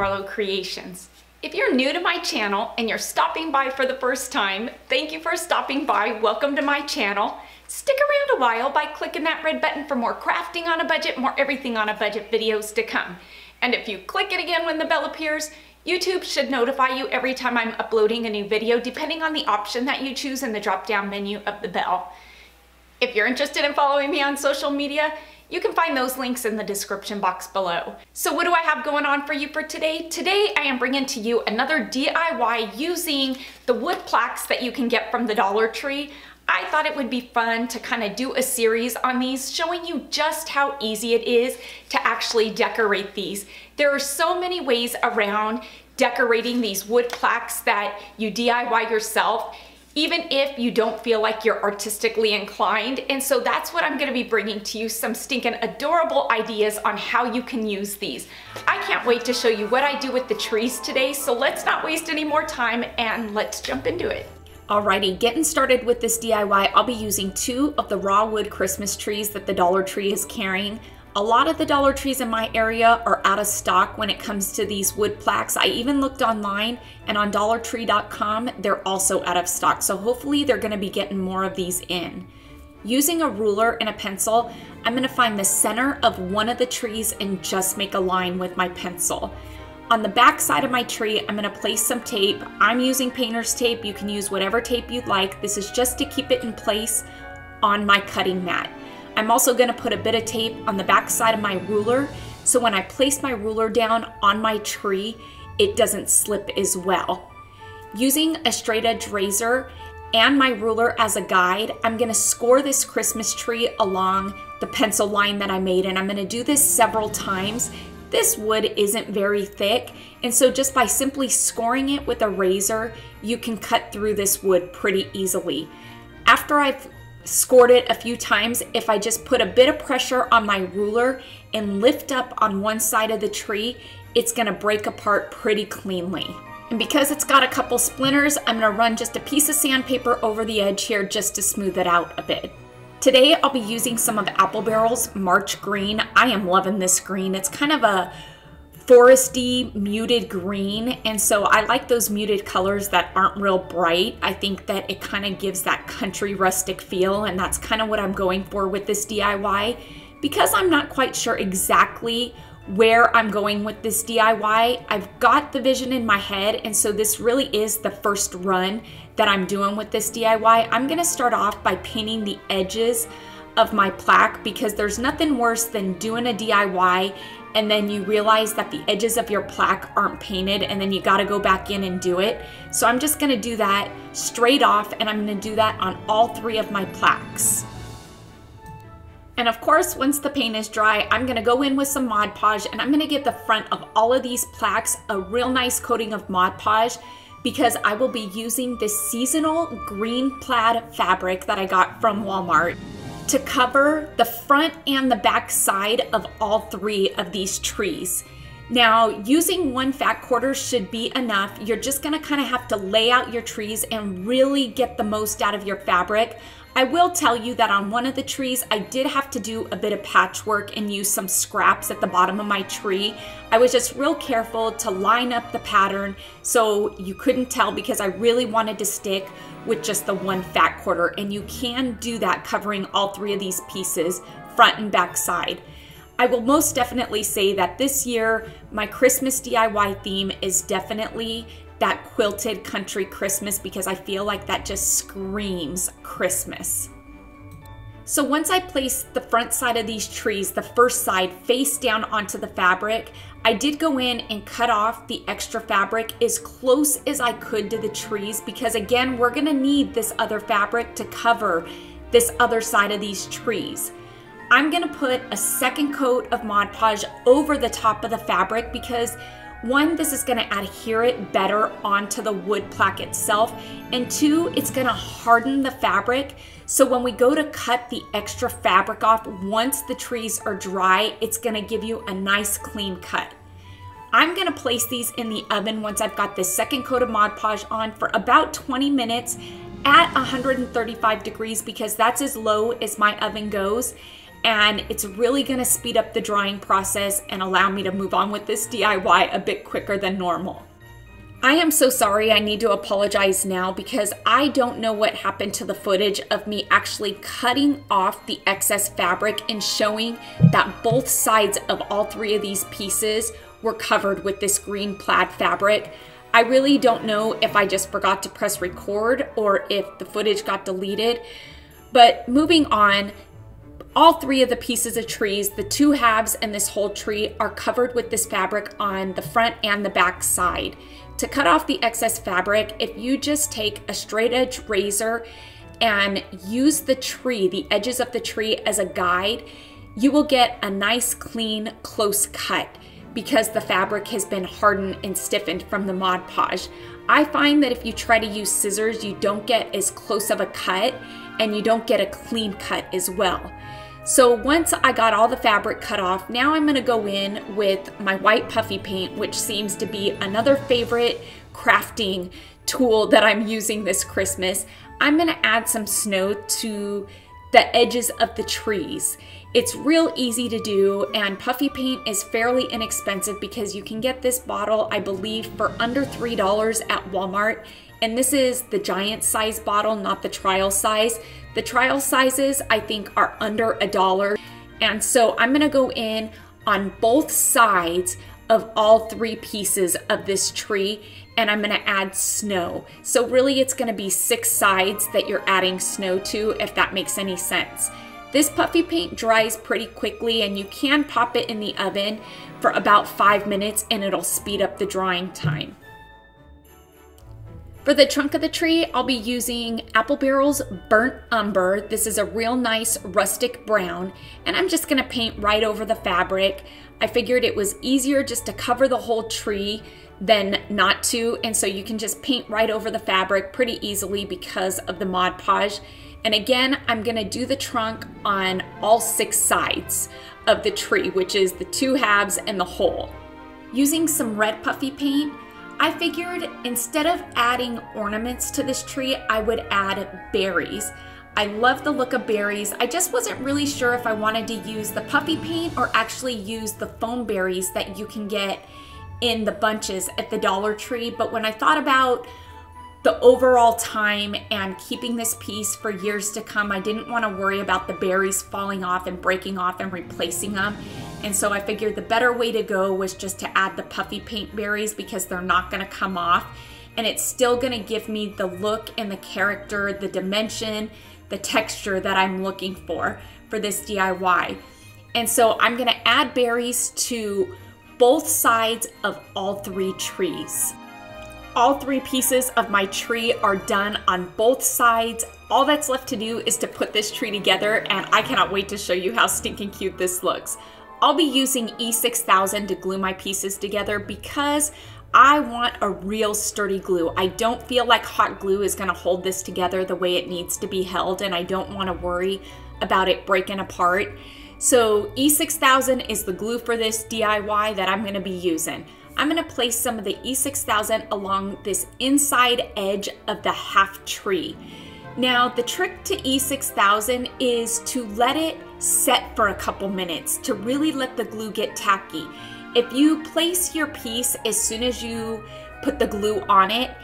Creations. If you're new to my channel and you're stopping by for the first time, thank you for stopping by. Welcome to my channel. Stick around a while by clicking that red button for more crafting on a budget, more everything on a budget videos to come. And if you click it again when the bell appears, YouTube should notify you every time I'm uploading a new video, depending on the option that you choose in the drop-down menu of the bell. If you're interested in following me on social media, you can find those links in the description box below. So what do I have going on for you for today? Today I am bringing to you another DIY using the wood plaques that you can get from the Dollar Tree. I thought it would be fun to kind of do a series on these showing you just how easy it is to actually decorate these. There are so many ways around decorating these wood plaques that you DIY yourself even if you don't feel like you're artistically inclined. And so that's what I'm gonna be bringing to you, some stinking adorable ideas on how you can use these. I can't wait to show you what I do with the trees today, so let's not waste any more time and let's jump into it. Alrighty, getting started with this DIY, I'll be using two of the raw wood Christmas trees that the Dollar Tree is carrying. A lot of the Dollar Trees in my area are out of stock when it comes to these wood plaques. I even looked online and on dollartree.com, they're also out of stock. So hopefully they're gonna be getting more of these in. Using a ruler and a pencil, I'm gonna find the center of one of the trees and just make a line with my pencil. On the back side of my tree, I'm gonna place some tape. I'm using painter's tape. You can use whatever tape you'd like. This is just to keep it in place on my cutting mat. I'm also gonna put a bit of tape on the back side of my ruler so when I place my ruler down on my tree, it doesn't slip as well. Using a straight edge razor and my ruler as a guide, I'm gonna score this Christmas tree along the pencil line that I made and I'm gonna do this several times. This wood isn't very thick and so just by simply scoring it with a razor, you can cut through this wood pretty easily. After I've scored it a few times, if I just put a bit of pressure on my ruler and lift up on one side of the tree, it's gonna break apart pretty cleanly. And because it's got a couple splinters, I'm gonna run just a piece of sandpaper over the edge here just to smooth it out a bit. Today I'll be using some of Apple Barrel's March Green. I am loving this green. It's kind of a foresty muted green and so I like those muted colors that aren't real bright. I think that it kind of gives that country rustic feel and that's kind of what I'm going for with this DIY. Because I'm not quite sure exactly where I'm going with this DIY, I've got the vision in my head and so this really is the first run that I'm doing with this DIY. I'm gonna start off by painting the edges of my plaque because there's nothing worse than doing a DIY and then you realize that the edges of your plaque aren't painted and then you got to go back in and do it. So I'm just to do that straight off and I'm to do that on all three of my plaques. And of course, once the paint is dry, I'm gonna go in with some Mod Podge and I'm gonna give the front of all of these plaques a real nice coating of Mod Podge because I will be using this seasonal green plaid fabric that I got from Walmart to cover the front and the back side of all three of these trees. Now, using one fat quarter should be enough. You're just gonna kind of have to lay out your trees and really get the most out of your fabric. I will tell you that on one of the trees, I did have to do a bit of patchwork and use some scraps at the bottom of my tree. I was just real careful to line up the pattern so you couldn't tell because I really wanted to stick with just the one fat quarter. And you can do that covering all three of these pieces, front and back side. I will most definitely say that this year, my Christmas DIY theme is definitely that quilted country Christmas because I feel like that just screams Christmas. So once I placed the front side of these trees, the first side face down onto the fabric, I did go in and cut off the extra fabric as close as I could to the trees because again, we're gonna need this other fabric to cover this other side of these trees. I'm gonna put a second coat of Mod Podge over the top of the fabric because one, this is gonna adhere it better onto the wood plaque itself, and two, it's gonna harden the fabric. So when we go to cut the extra fabric off, once the trees are dry, it's gonna give you a nice clean cut. I'm gonna place these in the oven once I've got this second coat of Mod Podge on for about 20 minutes at 135 degrees because that's as low as my oven goes. And it's really gonna speed up the drying process and allow me to move on with this DIY a bit quicker than normal. I am so sorry. I need to apologize now because I don't know what happened to the footage of me actually cutting off the excess fabric and showing that both sides of all three of these pieces were covered with this green plaid fabric. I really don't know if I just forgot to press record or if the footage got deleted. But moving on, all three of the pieces of trees, the two halves and this whole tree, are covered with this fabric on the front and the back side. To cut off the excess fabric, if you just take a straight edge razor and use the tree, the edges of the tree as a guide, you will get a nice, clean, close cut because the fabric has been hardened and stiffened from the Mod Podge. I find that if you try to use scissors, you don't get as close of a cut and you don't get a clean cut as well. So once I got all the fabric cut off, now I'm gonna go in with my white puffy paint, which seems to be another favorite crafting tool that I'm using this Christmas. I'm gonna add some snow to the edges of the trees. It's real easy to do and puffy paint is fairly inexpensive because you can get this bottle, I believe, for under $3 at Walmart. And this is the giant size bottle, not the trial size. The trial sizes I think are under a dollar. And so I'm gonna go in on both sides of all three pieces of this tree and I'm gonna add snow. So really it's gonna be six sides that you're adding snow to if that makes any sense. This puffy paint dries pretty quickly and you can pop it in the oven for about five minutes and it'll speed up the drying time. For the trunk of the tree, I'll be using Apple Barrel's Burnt Umber. This is a real nice rustic brown, and I'm just gonna paint right over the fabric. I figured it was easier just to cover the whole tree than not to, and so you can just paint right over the fabric pretty easily because of the Mod Podge. And again, I'm gonna do the trunk on all six sides of the tree, which is the two halves and the whole. Using some red puffy paint, I figured instead of adding ornaments to this tree, I would add berries. I love the look of berries. I just wasn't really sure if I wanted to use the puffy paint or actually use the foam berries that you can get in the bunches at the Dollar Tree. But when I thought about the overall time and keeping this piece for years to come, I didn't want to worry about the berries falling off and breaking off and replacing them. And so I figured the better way to go was just to add the puffy paint berries because they're not gonna come off. And it's still gonna give me the look and the character, the dimension, the texture that I'm looking for for this DIY. And so I'm gonna add berries to both sides of all three trees. All three pieces of my tree are done on both sides. All that's left to do is to put this tree together and I cannot wait to show you how stinking cute this looks. I'll be using E6000 to glue my pieces together because I want a real sturdy glue. I don't feel like hot glue is gonna hold this together the way it needs to be held and I don't wanna worry about it breaking apart. So E6000 is the glue for this DIY that I'm gonna be using. I'm gonna place some of the E6000 along this inside edge of the half tree. Now, the trick to E6000 is to let it set for a couple minutes to really let the glue get tacky. If you place your piece as soon as you put the glue on it,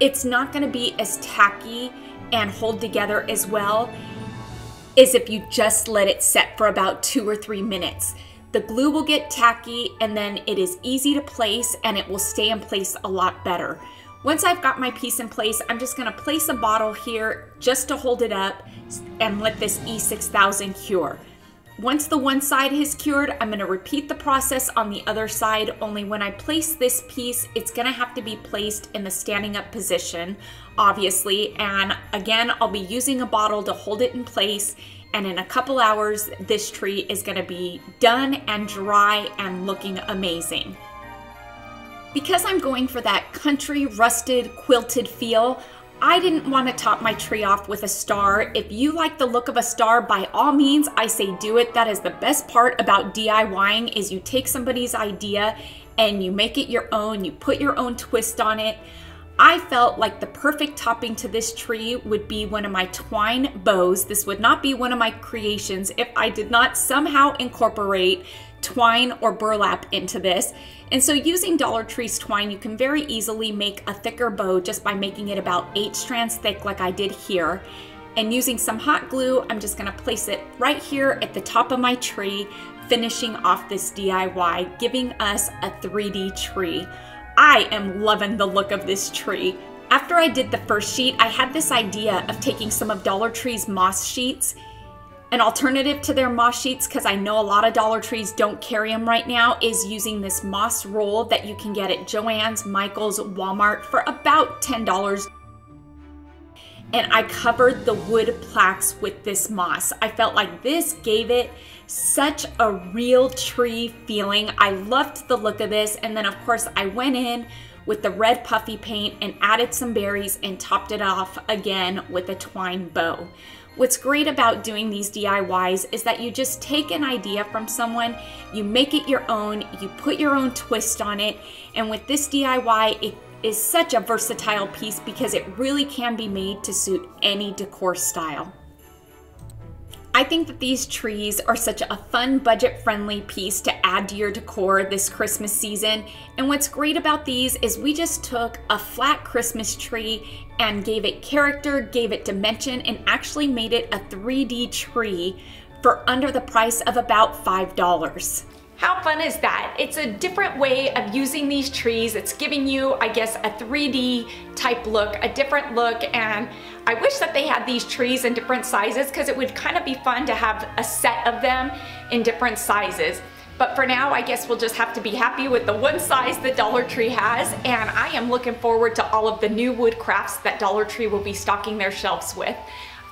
it's not gonna be as tacky and hold together as well as if you just let it set for about two or three minutes. The glue will get tacky and then it is easy to place and it will stay in place a lot better. Once I've got my piece in place, I'm just gonna place a bottle here just to hold it up and let this E6000 cure. Once the one side has cured, I'm gonna repeat the process on the other side, only when I place this piece, it's gonna have to be placed in the standing up position, obviously, and again, I'll be using a bottle to hold it in place, and in a couple hours, this tree is gonna be done and dry and looking amazing. Because I'm going for that country rusted quilted feel, I didn't want to top my tree off with a star. If you like the look of a star, by all means, I say do it. That is the best part about DIYing is you take somebody's idea and you make it your own, you put your own twist on it. I felt like the perfect topping to this tree would be one of my twine bows. This would not be one of my creations if I did not somehow incorporate twine or burlap into this. And so using Dollar Tree's twine, you can very easily make a thicker bow just by making it about eight strands thick like I did here. And using some hot glue, I'm just gonna place it right here at the top of my tree, finishing off this DIY, giving us a 3D tree. I am loving the look of this tree. After I did the first sheet, I had this idea of taking some of Dollar Tree's moss sheets an alternative to their moss sheets, because I know a lot of Dollar Trees don't carry them right now, is using this moss roll that you can get at Joann's, Michael's, Walmart for about $10 and I covered the wood plaques with this moss. I felt like this gave it such a real tree feeling. I loved the look of this. And then of course I went in with the red puffy paint and added some berries and topped it off again with a twine bow. What's great about doing these DIYs is that you just take an idea from someone, you make it your own, you put your own twist on it, and with this DIY, it is such a versatile piece because it really can be made to suit any decor style. I think that these trees are such a fun budget friendly piece to add to your decor this Christmas season. And what's great about these is we just took a flat Christmas tree and gave it character, gave it dimension, and actually made it a 3D tree for under the price of about $5. How fun is that? It's a different way of using these trees. It's giving you, I guess, a 3D type look, a different look, and I wish that they had these trees in different sizes because it would kind of be fun to have a set of them in different sizes. But for now, I guess we'll just have to be happy with the one size that Dollar Tree has, and I am looking forward to all of the new wood crafts that Dollar Tree will be stocking their shelves with.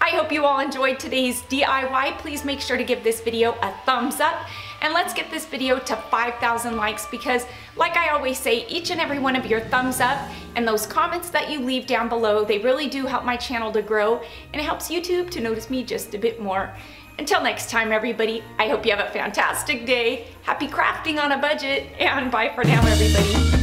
I hope you all enjoyed today's DIY. Please make sure to give this video a thumbs up and let's get this video to 5,000 likes because like I always say, each and every one of your thumbs up and those comments that you leave down below, they really do help my channel to grow and it helps YouTube to notice me just a bit more. Until next time, everybody, I hope you have a fantastic day. Happy crafting on a budget and bye for now, everybody.